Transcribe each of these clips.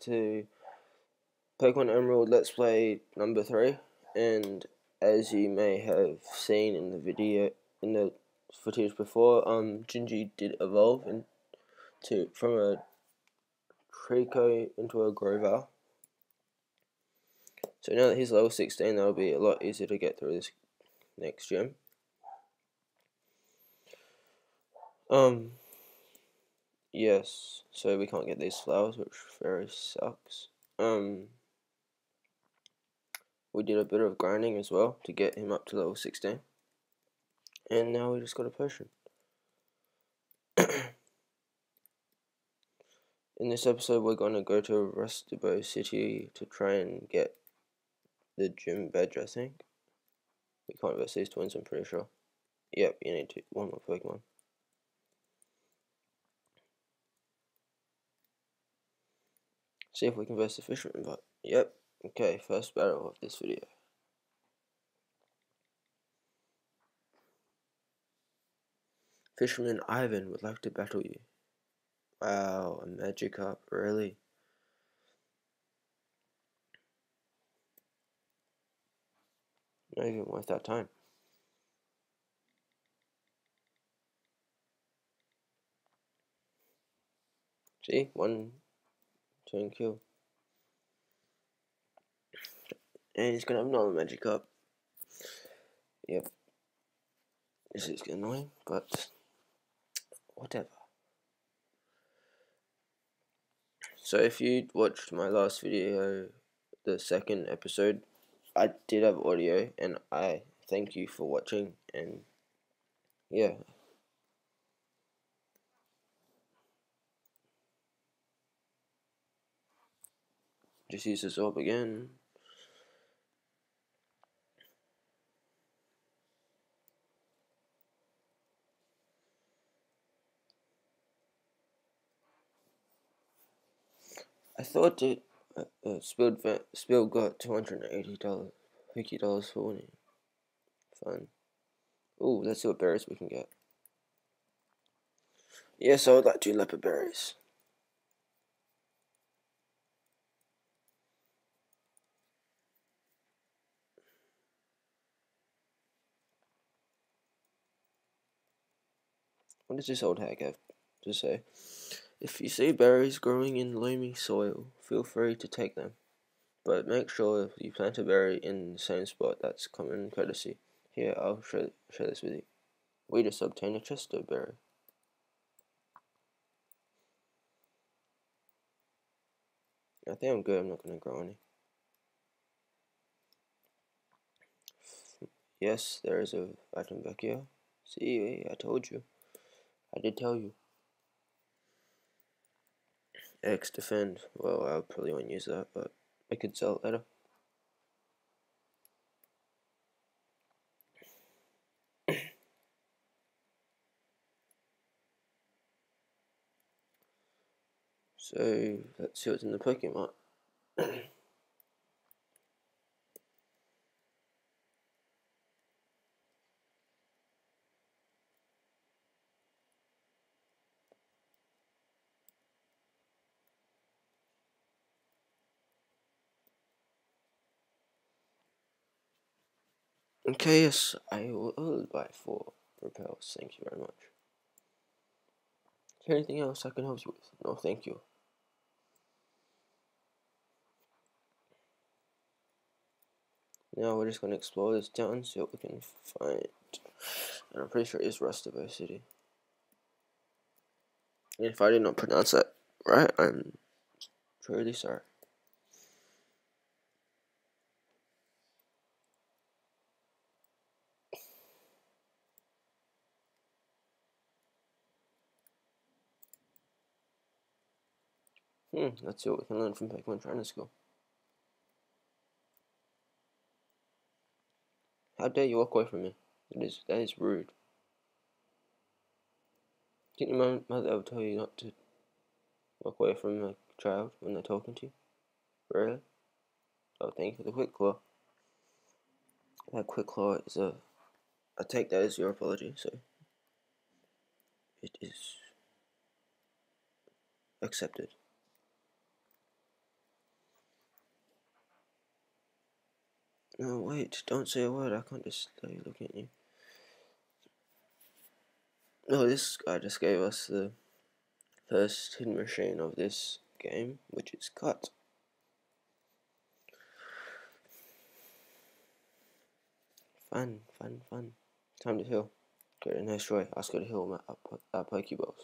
to Pokemon Emerald Let's Play number 3 and as you may have seen in the video in the footage before um Gingy did evolve into from a Treecko into a Grovyle. So now that he's level 16 that'll be a lot easier to get through this next gym. Um yes so we can't get these flowers which very sucks. Um we did a bit of grinding as well to get him up to level 16 and now we just got a potion. In this episode we're going to go to Rustabo City to try and get the gym badge I think. We can't verse these twins I'm pretty sure. Yep you need to one more Pokemon see if we can verse the fisherman but yep Okay, first battle of this video. Fisherman Ivan would like to battle you. Wow, a magic Magikarp, really? Not even worth that time. See, one turn kill. And he's gonna have another Magikarp. Yep. This is annoying, but whatever. So if you watched my last video, the second episode, I did have audio and I thank you for watching and yeah. Just use this orb again. I thought it uh, uh, spilled Spill got two hundred and eighty dollars, fifty dollars for winning. Fun. Ooh, let's see what berries we can get. Yes, I would like two Leppa berries. What does this old hag have to say? If you see berries growing in loamy soil, feel free to take them. But make sure you plant a berry in the same spot. That's common courtesy. Here, I'll share, share this with you. We just obtained a Chesto berry. I think I'm good. I'm not going to grow any. Yes, there is a Vitamin Vecchio. See, I told you. I did tell you. X defend. Well, I probably won't use that, but I could sell it later. so let's see what's in the Pokemon. Okay, yes, I will buy four repels. Thank you very much. Is there anything else I can help you with? No, thank you. Now we're just going to explore this town, see what we can find. And I'm pretty sure it's Rustavo City. And if I did not pronounce that right, I'm truly sorry. Hmm, let's see what we can learn from Pokemon Trainer School. How dare you walk away from me? That is, that is rude. Didn't your mother ever tell you not to walk away from a child when they're talking to you? Really? Oh, thank you for the quick claw. That quick claw is a. I take that as your apology, so. It is. accepted. No, wait, don't say a word. I can't just looking at you. No, this guy just gave us the first hidden machine of this game, which is cut. Fun, fun, fun. Time to heal. Go to Nestroy. Ask her to heal my uh, uh, Pokeballs.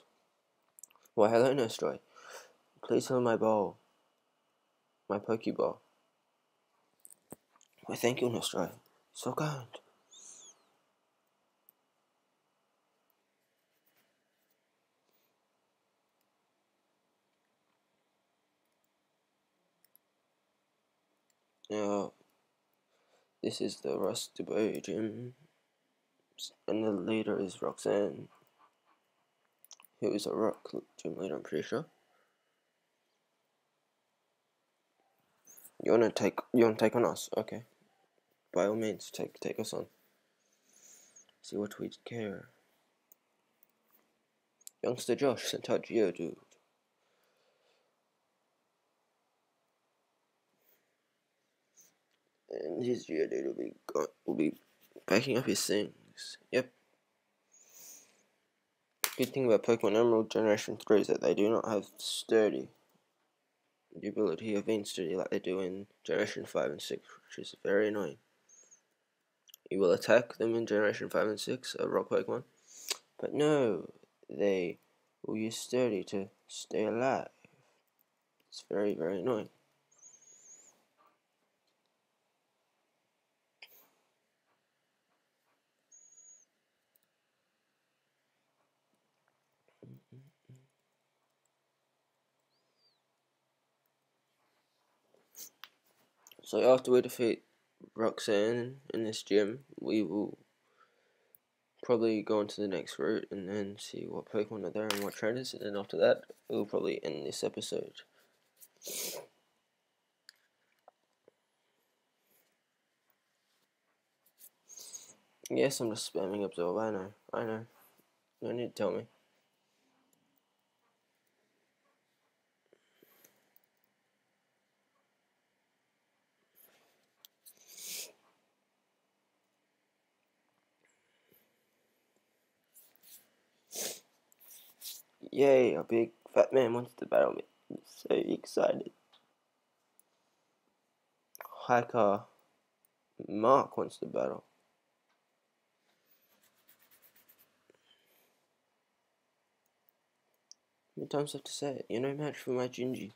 Well, hello, Nestroy. Please heal my ball. My Pokeball. Why, thank you, Nestroy. So kind. Now, this is the Rusty Boy gym, and the leader is Roxanne, who is a rock gym leader, I'm pretty sure. You wanna take you wanna take on us? Okay. By all means, take take us on. See what we care. Youngster Josh sent out Geodude. and his Geodude will be will be backing up his things. Yep. Good thing about Pokemon Emerald Generation 3 is that they do not have sturdy. The ability of being sturdy like they do in Generation 5 and 6, which is very annoying. You will attack them in Generation 5 and 6, a rock Pokemon. But no, they will use sturdy to stay alive. It's very, very annoying. So after we defeat Roxanne in this gym, we will probably go on to the next route and then see what Pokemon are there and what trainers, and then after that, we'll probably end this episode. Yes, I'm just spamming Absorb, I know, I know. No need to tell me. Yay, a big fat man wants to battle me. I'm so excited. Hiker Mark wants to battle. How many times I have to say it? You're no match for my Gingy.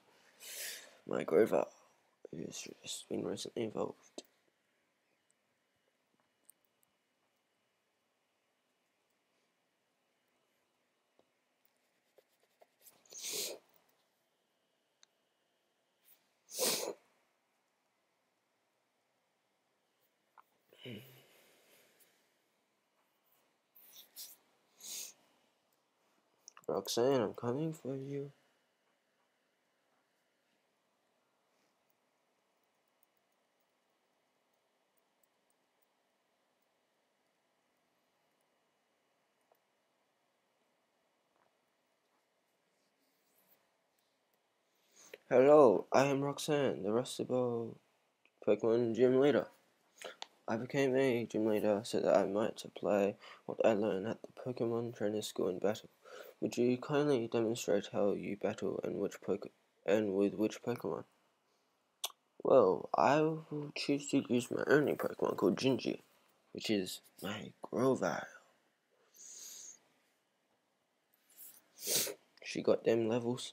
My Grovyle, who's just been recently involved. Roxanne, I'm coming for you. Hello, I am Roxanne, the Rustable Pokemon Gym Leader. I became a gym leader so that I might apply what I learned at the Pokemon Trainer School in battle. Would you kindly demonstrate how you battle and which poke and with which Pokemon? Well, I will choose to use my only Pokemon called Gingy, which is my Grovyle. She got them levels.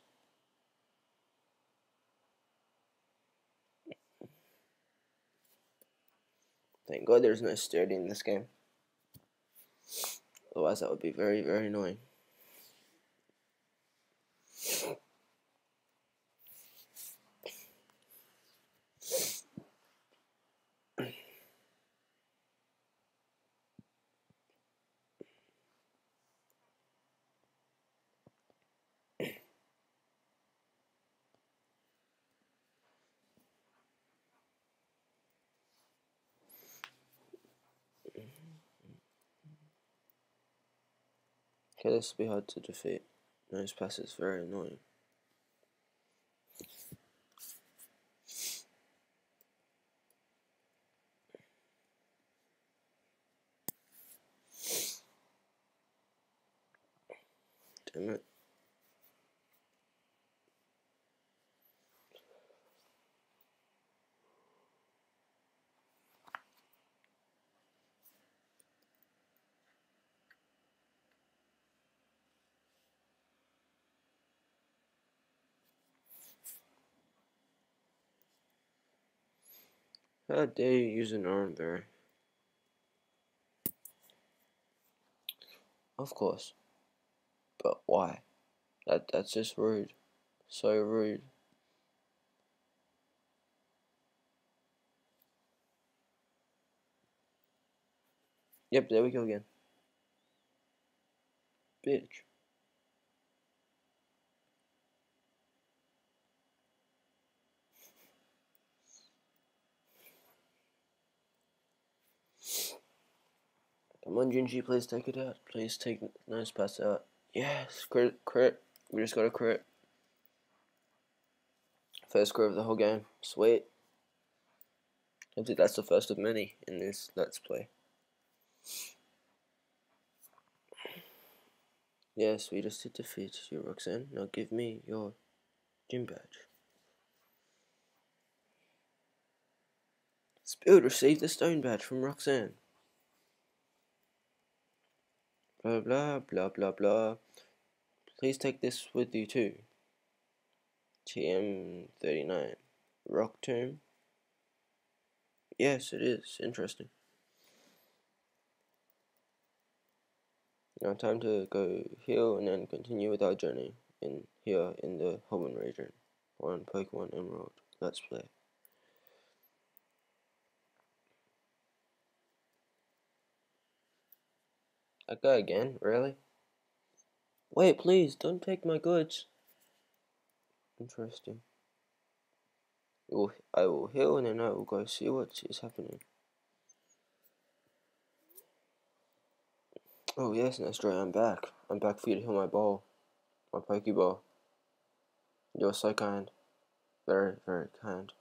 Thank God there's no sturdy in this game. Otherwise that would be very, very annoying. This will be hard to defeat. Nose pass is very annoying. Damn it. How dare you use an Oranberry? Of course. But why? That that's just rude. So rude. Yep, there we go again. Bitch. Come on, Gingy, please take it out. Please take nice pass out. Yes, crit, crit. We just got a crit. First crit of the whole game. Sweet. I think that's the first of many in this Let's Play. Yes, we just did defeat you, Roxanne. Now give me your gym badge. Spill received the stone badge from Roxanne. Blah blah blah blah blah. Please take this with you too. TM39. Rock Tomb. Yes, it is. Interesting. Now time to go heal and then continue with our journey in here in the Hoenn region on Pokemon Emerald. Let's play. I go again? Really? Wait, please, don't take my goods. Interesting. I will heal and then I will go see what is happening. Oh yes, Nestor, I'm back. I'm back for you to heal my ball. My Pokeball. You're so kind. Very, very kind.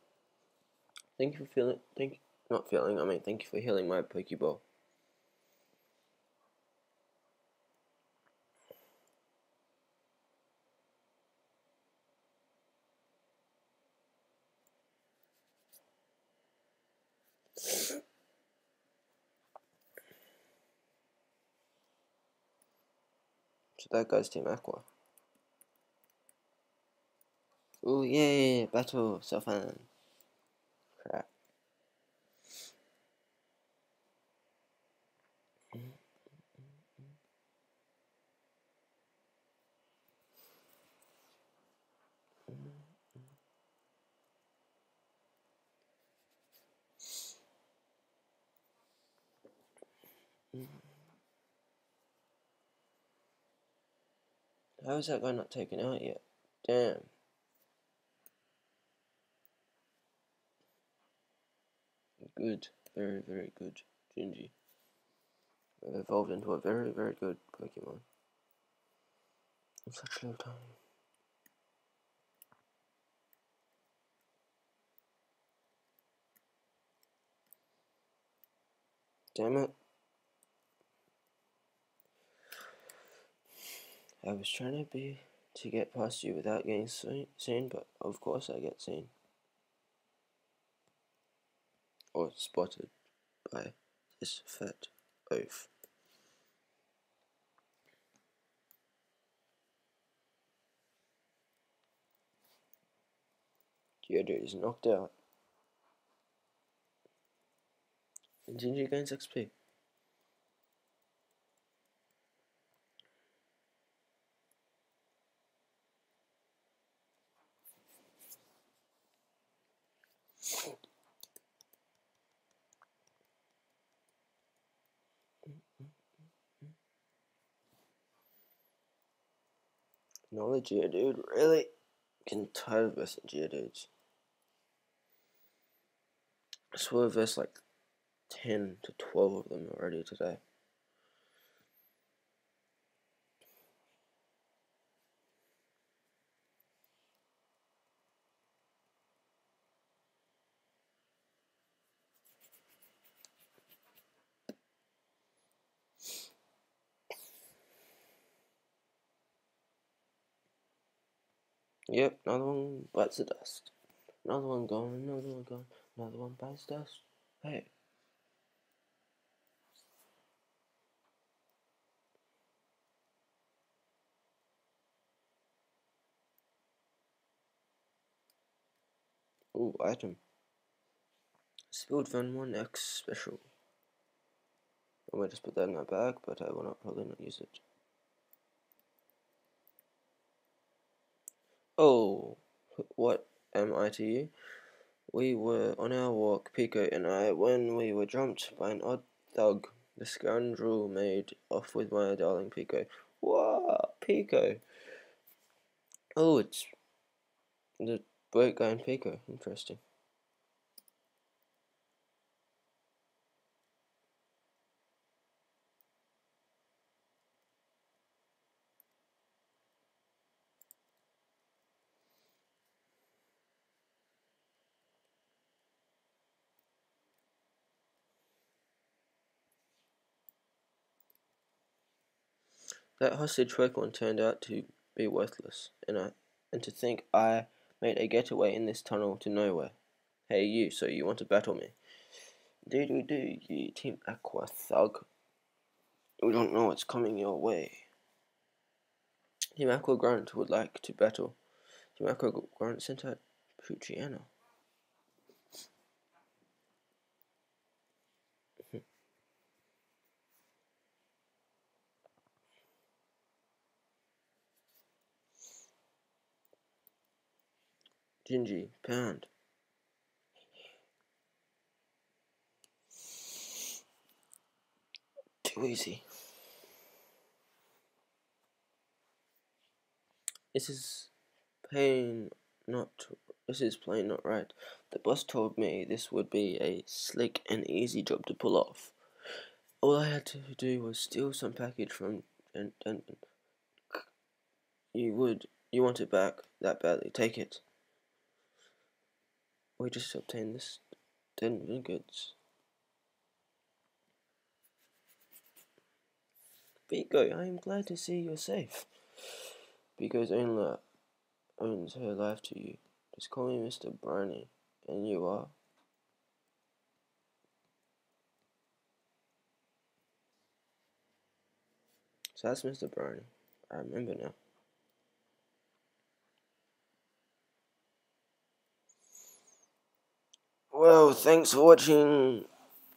Thank you for feeling, thank, not feeling, I mean, thank you for healing my Pokeball. So that goes Team Aqua. Oh yeah, battle, so fun. Crap. How is that guy not taken out yet? Damn. Good. Very, very good. Gingy. Evolved into a very, very good Pokemon. In such a little time. Damn it. I was trying to be to get past you without getting seen, but of course I get seen. Or spotted by this fat oaf. Geodude is knocked out. And Gingy gains XP. Another Geodude, really? Getting tired of versing Geodudes. I swear I've like 10 to 12 of them already today. Yep, another one bites the dust. Another one gone, another one gone, another one bites dust. Hey. Ooh, item. Spilled Van 1X special. I might just put that in my bag, but I will not probably not use it. Oh, what am I to you? We were on our walk, Peeko and I, when we were jumped by an odd thug. The scoundrel made off with my darling Peeko. Wow, Peeko. Oh, it's the Great guy in Peeko. Interesting. That hostage Pokemon turned out to be worthless, and I and to think I made a getaway in this tunnel to nowhere. Hey you, so you want to battle me? Do do do, you Team Aqua thug. We don't know what's coming your way. Team Aqua Grunt would like to battle. Team Aqua Grunt sent out Poochyena. Gingy, pound. Too easy. This is plain not this is plain not right. The boss told me this would be a slick and easy job to pull off. All I had to do was steal some package from Devon. You would you want it back that badly. Take it. We just obtained this 10 goods. Peeko, I am glad to see you're safe. Peeko's owner owns her life to you. Just call me Mr. Briny, and you are. So that's Mr. Briny. I remember now. Well, thanks for watching.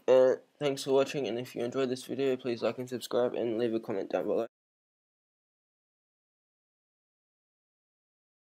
Uh, thanks for watching, and if you enjoyed this video, please like and subscribe and leave a comment down below.